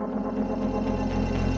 ハハハハ!